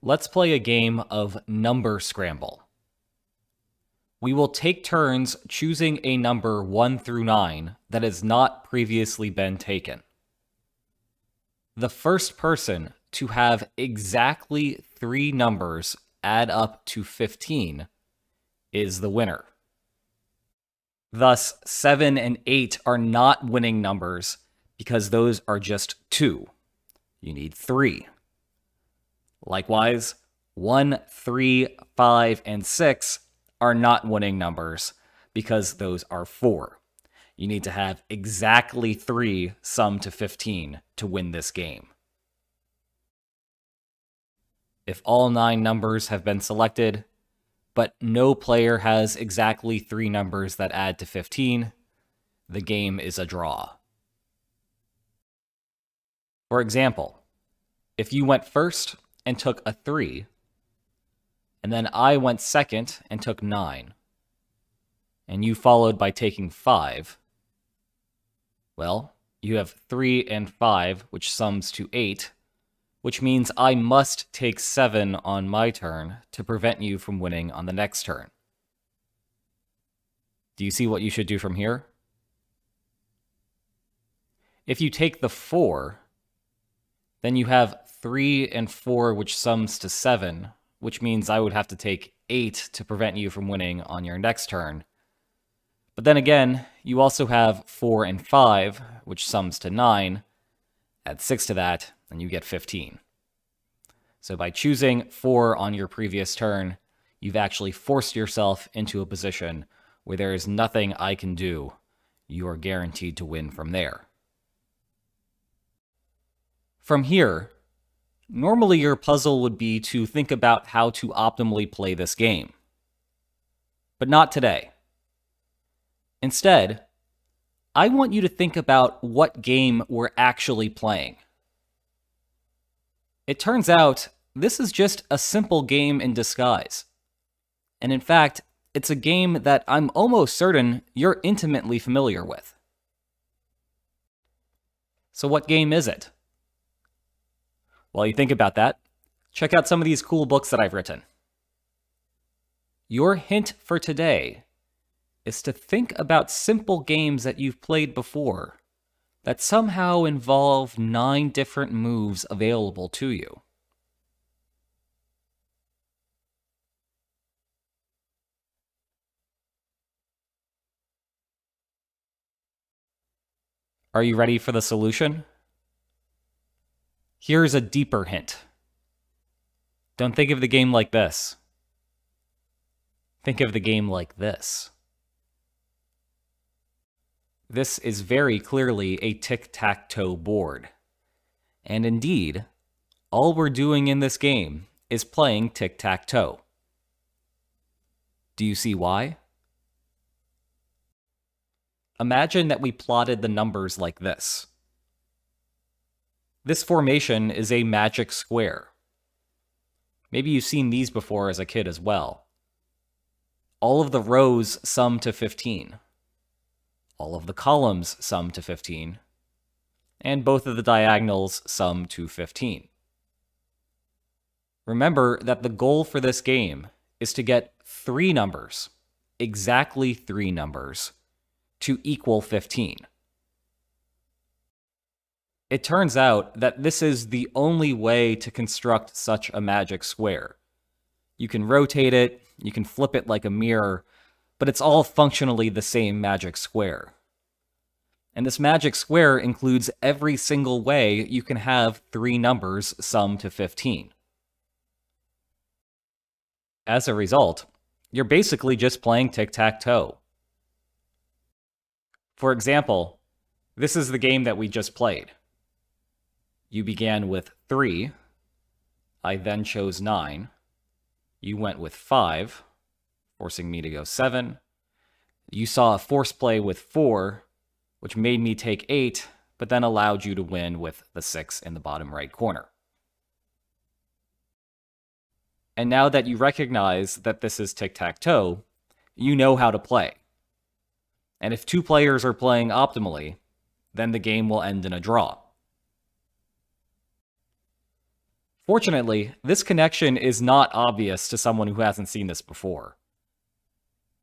Let's play a game of number scramble. We will take turns choosing a number 1 through 9 that has not previously been taken. The first person to have exactly three numbers add up to 15 is the winner. Thus, 7 and 8 are not winning numbers because those are just two. You need three. Likewise, 1, 3, 5, and 6 are not winning numbers because those are 4. You need to have exactly 3 sum to 15 to win this game. If all 9 numbers have been selected, but no player has exactly 3 numbers that add to 15, the game is a draw. For example, if you went first and took a 3. And then I went second and took 9. And you followed by taking 5. Well, you have 3 and 5, which sums to 8, which means I must take 7 on my turn to prevent you from winning on the next turn. Do you see what you should do from here? If you take the 4, then you have 3 and 4, which sums to 7, which means I would have to take 8 to prevent you from winning on your next turn. But then again, you also have 4 and 5, which sums to 9. Add 6 to that, and you get 15. So by choosing 4 on your previous turn, you've actually forced yourself into a position where there is nothing I can do. You are guaranteed to win from there. From here, Normally, your puzzle would be to think about how to optimally play this game. But not today. Instead, I want you to think about what game we're actually playing. It turns out this is just a simple game in disguise. And in fact, it's a game that I'm almost certain you're intimately familiar with. So, what game is it? While you think about that, check out some of these cool books that I've written. Your hint for today is to think about simple games that you've played before that somehow involve nine different moves available to you. Are you ready for the solution? Here's a deeper hint. Don't think of the game like this. Think of the game like this. This is very clearly a tic-tac-toe board. And indeed, all we're doing in this game is playing tic-tac-toe. Do you see why? Imagine that we plotted the numbers like this. This formation is a magic square. Maybe you've seen these before as a kid as well. All of the rows sum to 15. All of the columns sum to 15. And both of the diagonals sum to 15. Remember that the goal for this game is to get three numbers, exactly three numbers, to equal 15. It turns out that this is the only way to construct such a magic square. You can rotate it, you can flip it like a mirror, but it's all functionally the same magic square. And this magic square includes every single way you can have three numbers sum to 15. As a result, you're basically just playing tic-tac-toe. For example, this is the game that we just played. You began with 3. I then chose 9. You went with 5, forcing me to go 7. You saw a force play with 4, which made me take 8, but then allowed you to win with the 6 in the bottom right corner. And now that you recognize that this is tic-tac-toe, you know how to play. And if two players are playing optimally, then the game will end in a draw. Fortunately, this connection is not obvious to someone who hasn't seen this before.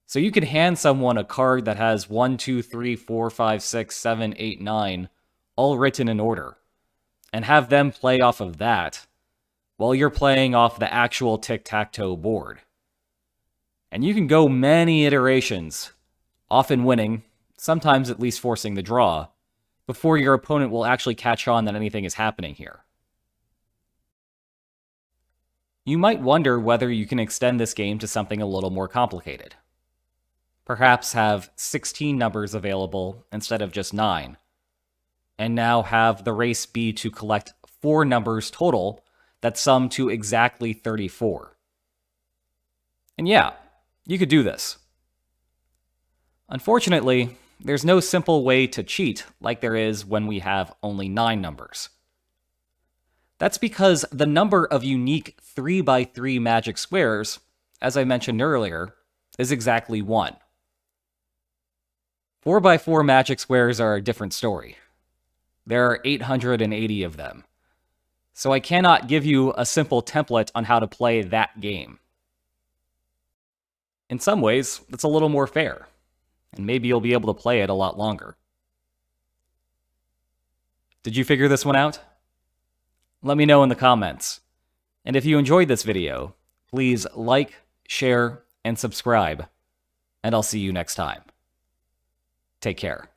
So you could hand someone a card that has 1, 2, 3, 4, 5, 6, 7, 8, 9, all written in order, and have them play off of that while you're playing off the actual tic tac toe board. And you can go many iterations, often winning, sometimes at least forcing the draw, before your opponent will actually catch on that anything is happening here. You might wonder whether you can extend this game to something a little more complicated perhaps have 16 numbers available instead of just 9, and now have the race be to collect 4 numbers total that sum to exactly 34. And yeah, you could do this. Unfortunately, there's no simple way to cheat like there is when we have only 9 numbers. That's because the number of unique 3x3 magic squares, as I mentioned earlier, is exactly 1. 4x4 magic squares are a different story. There are 880 of them. So I cannot give you a simple template on how to play that game. In some ways, it's a little more fair, and maybe you'll be able to play it a lot longer. Did you figure this one out? Let me know in the comments. And if you enjoyed this video, please like, share, and subscribe, and I'll see you next time. Take care.